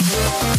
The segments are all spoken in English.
Música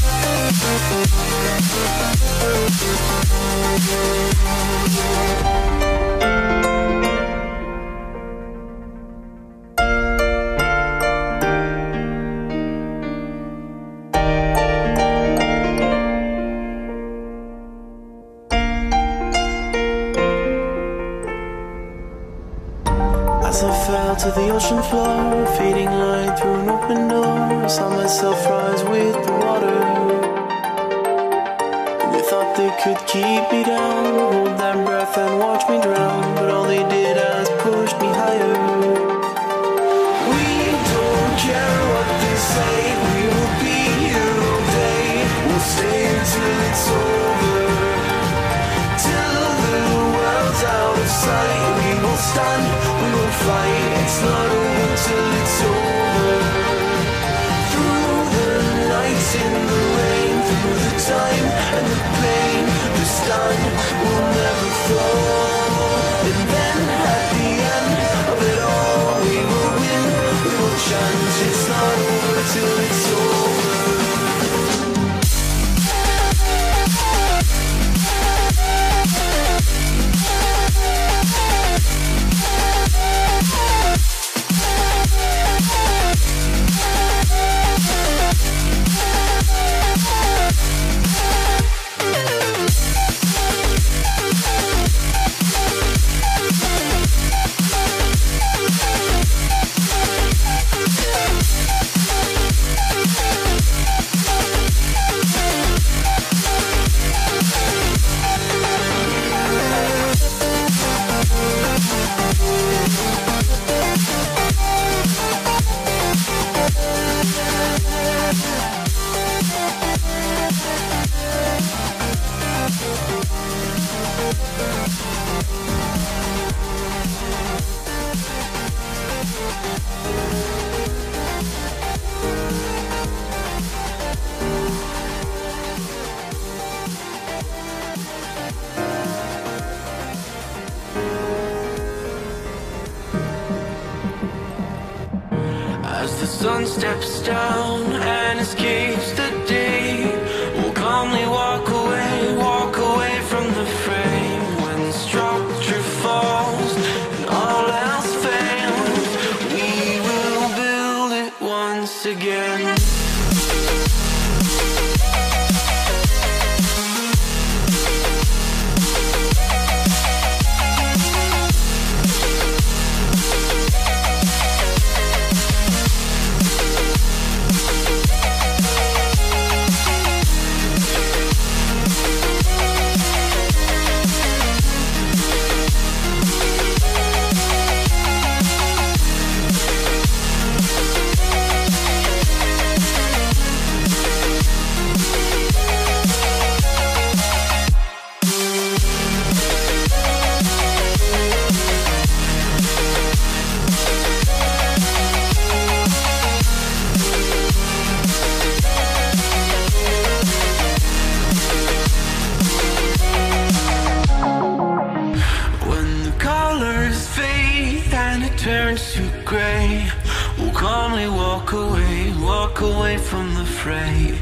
Walk away, walk away from the fray.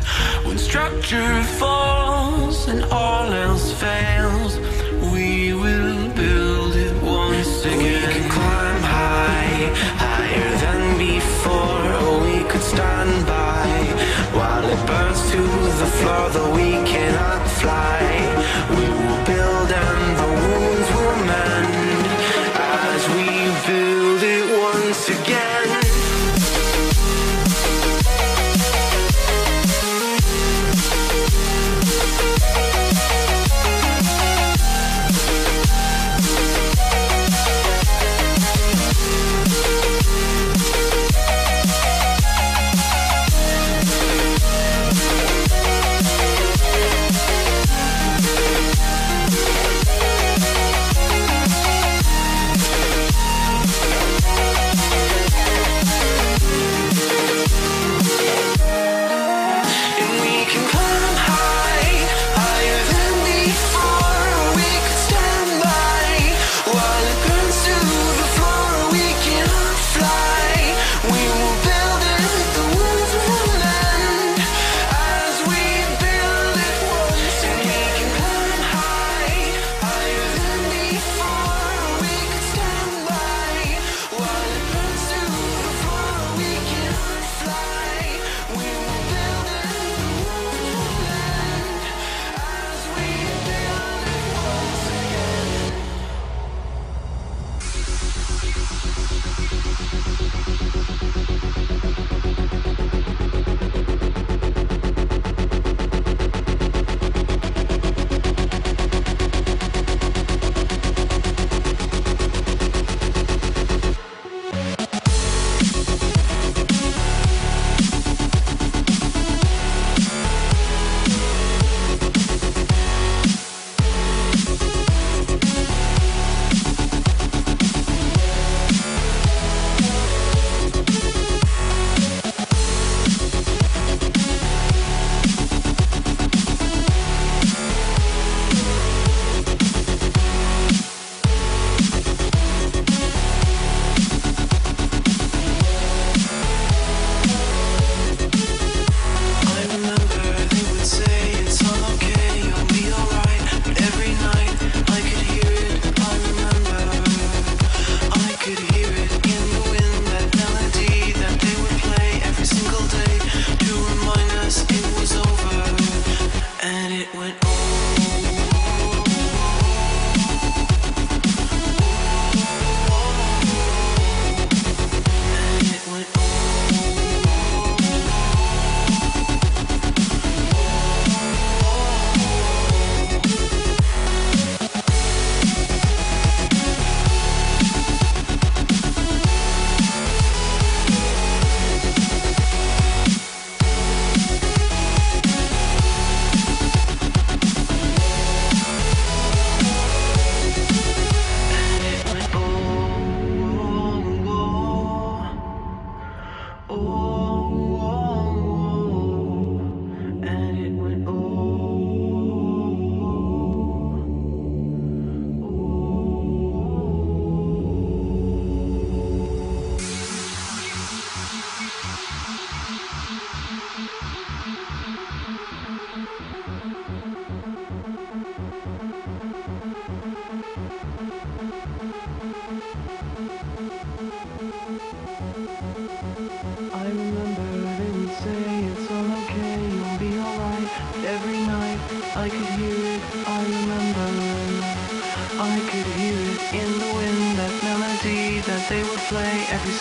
When structure falls and all else fails We will build it once again We can climb high, higher than before. Or we could stand by While it burns to the floor, The we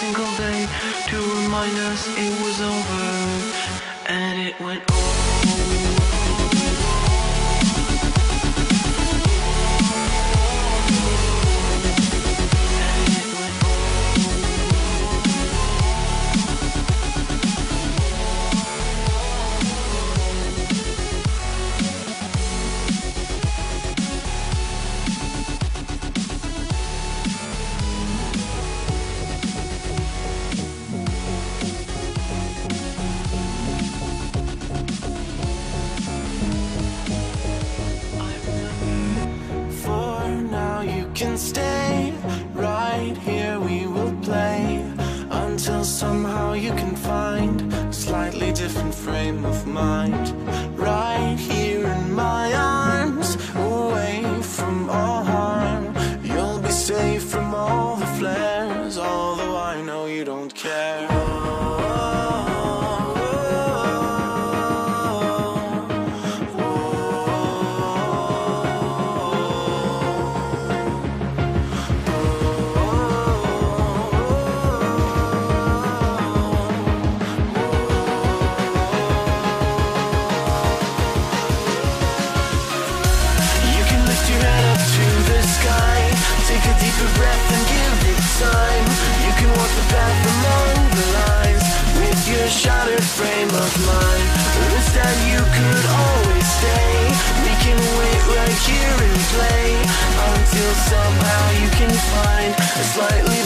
single day to remind us it was over. somehow you can find a slightly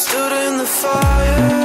stood in the fire,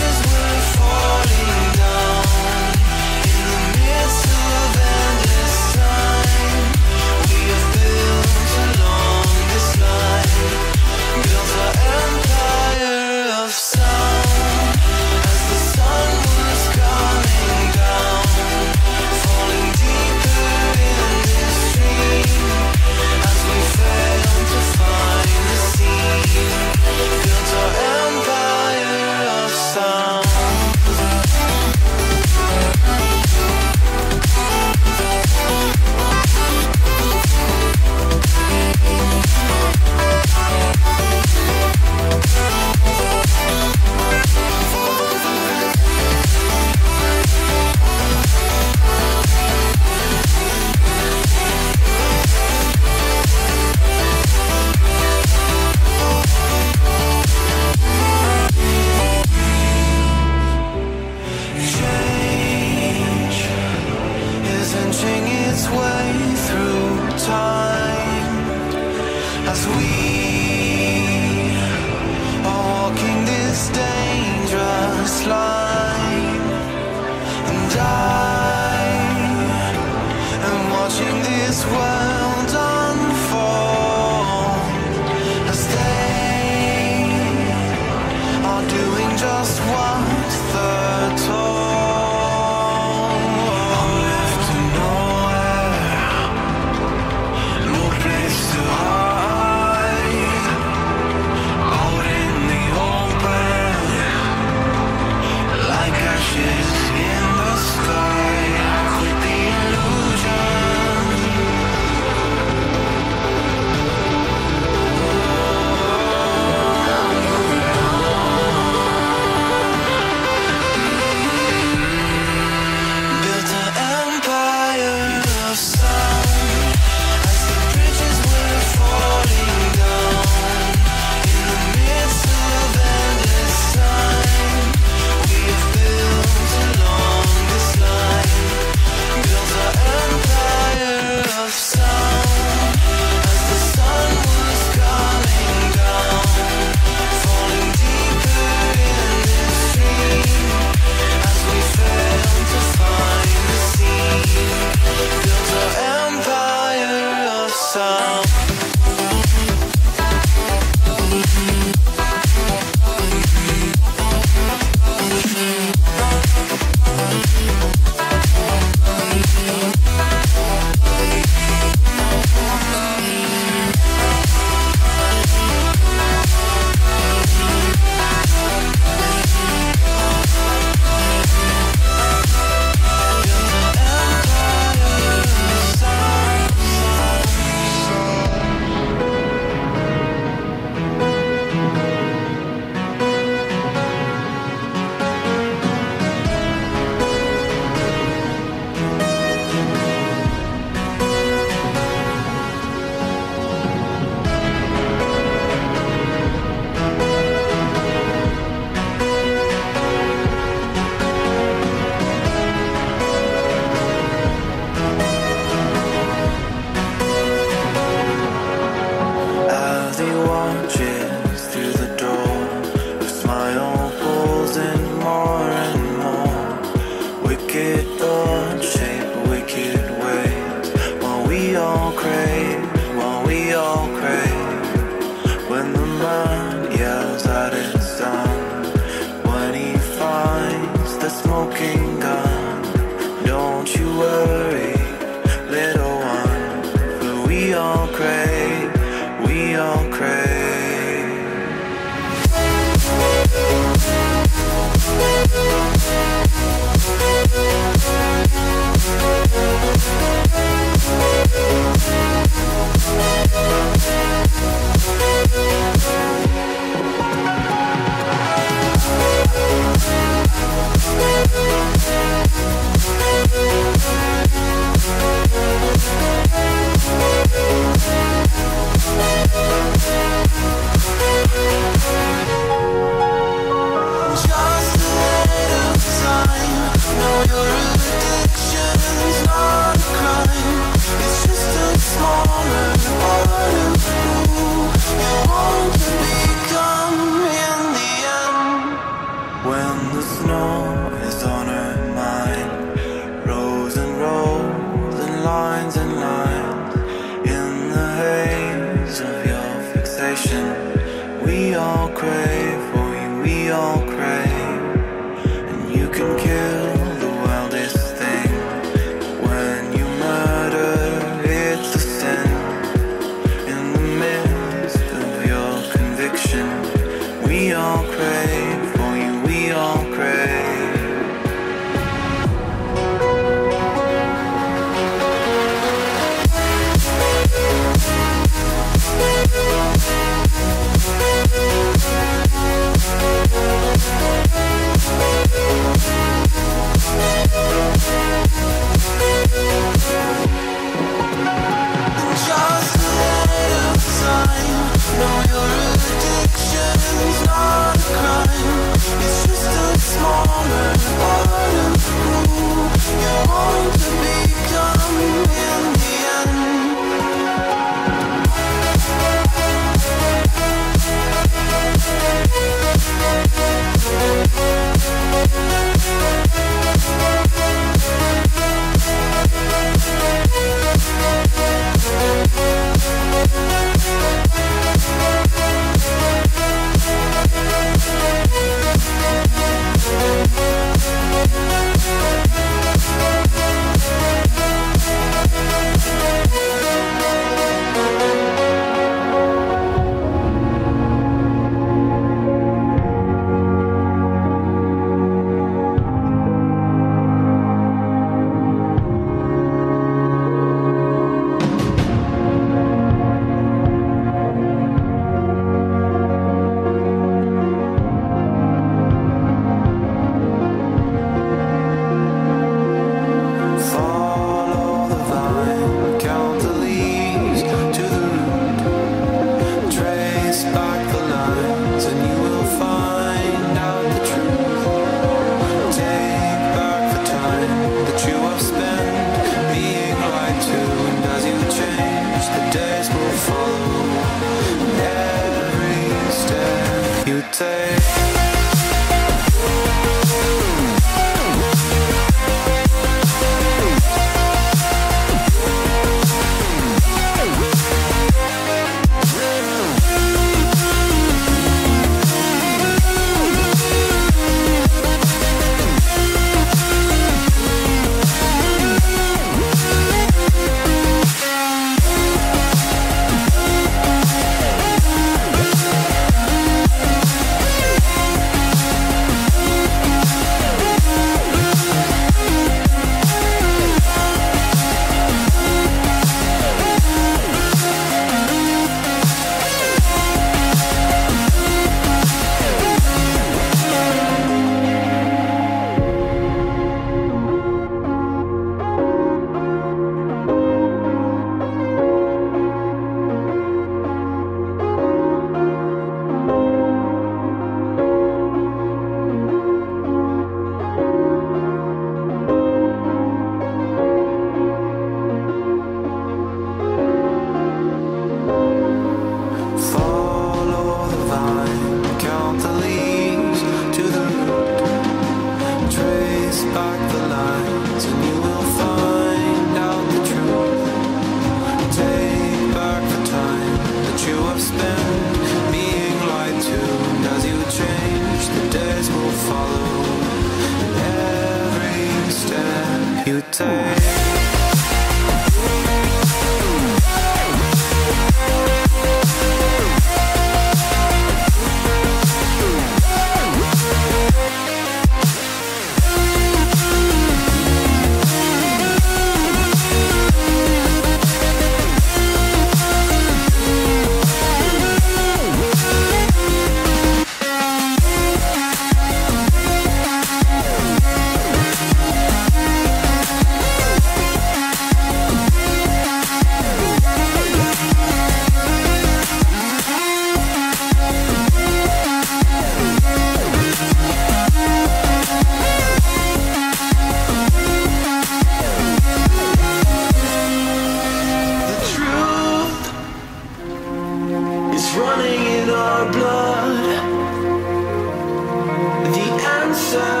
Música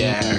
funky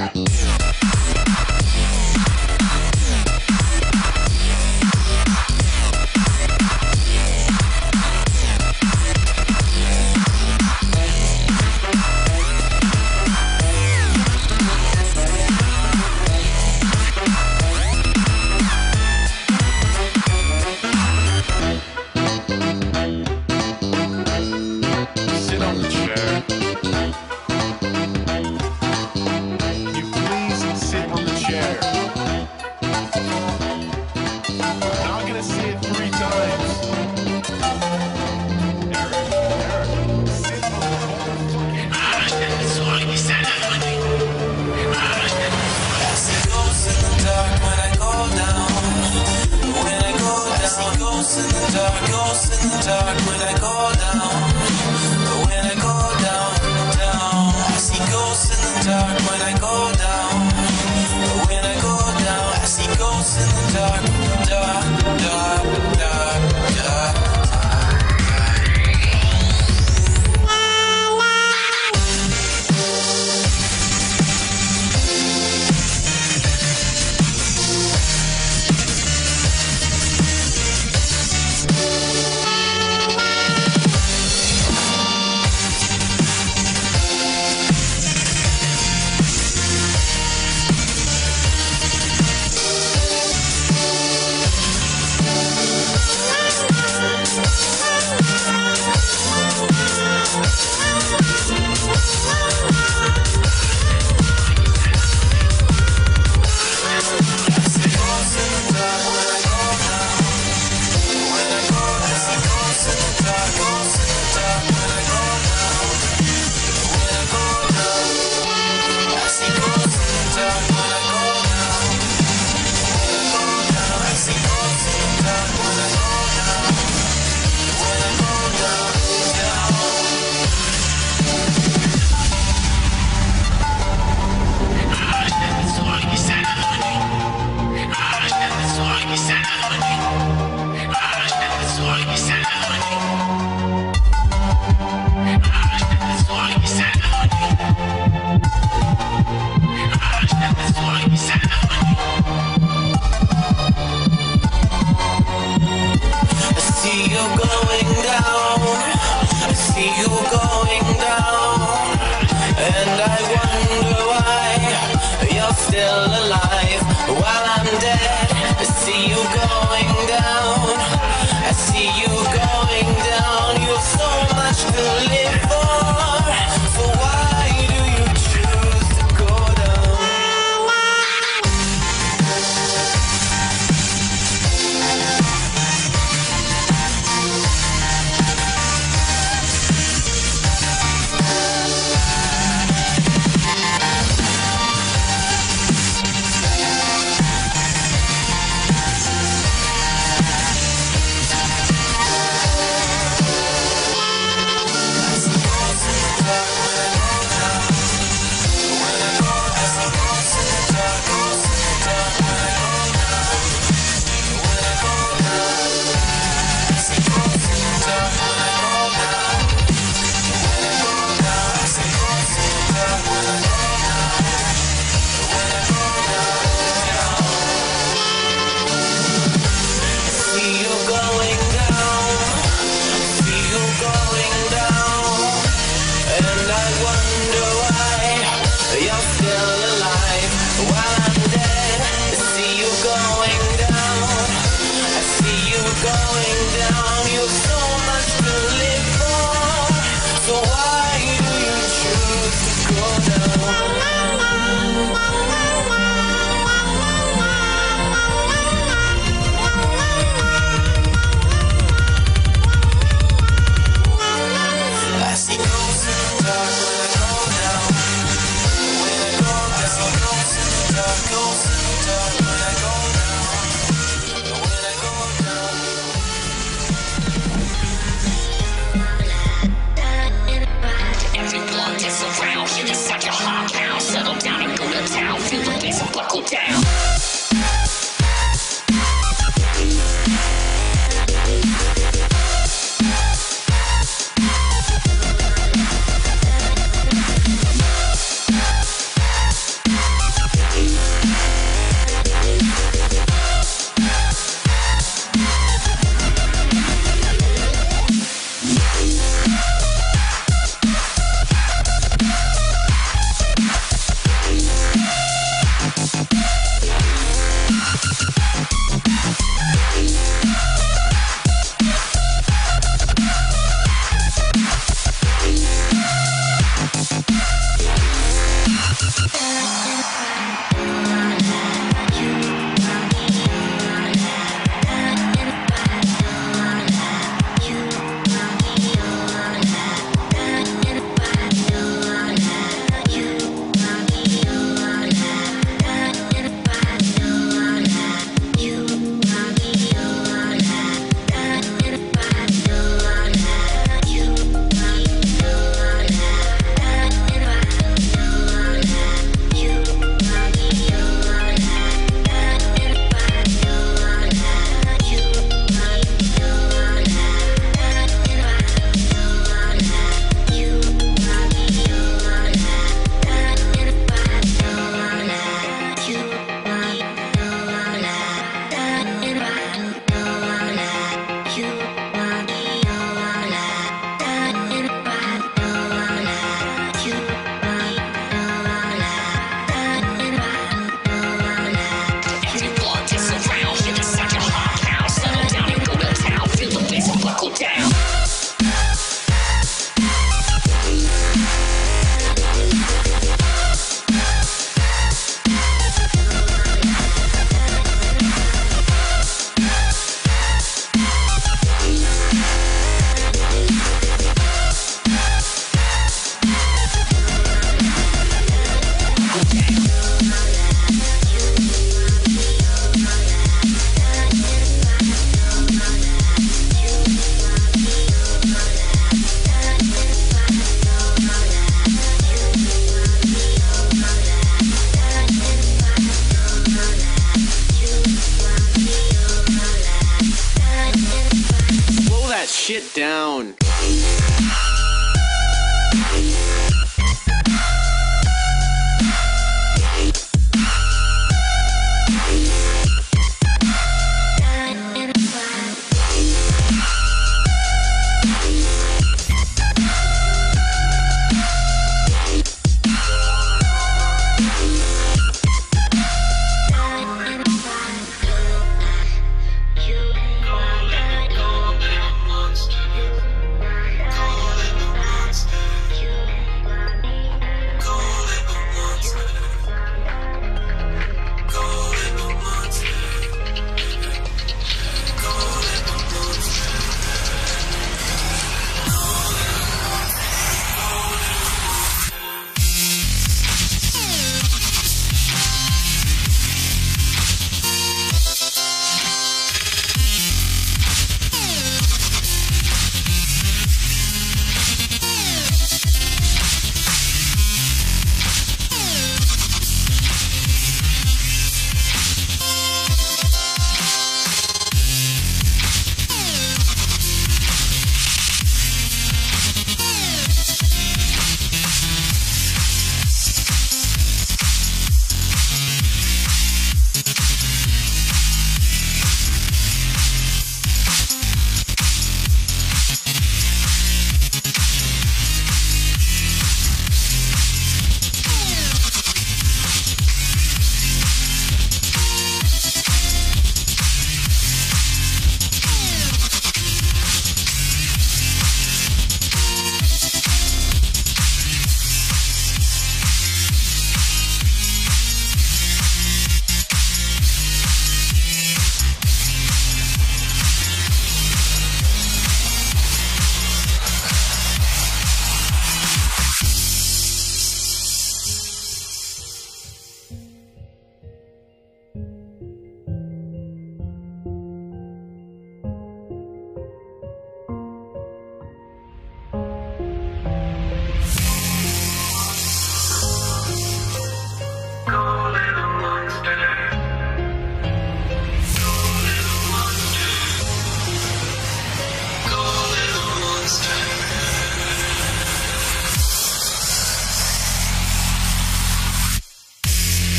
Everyone that shit down.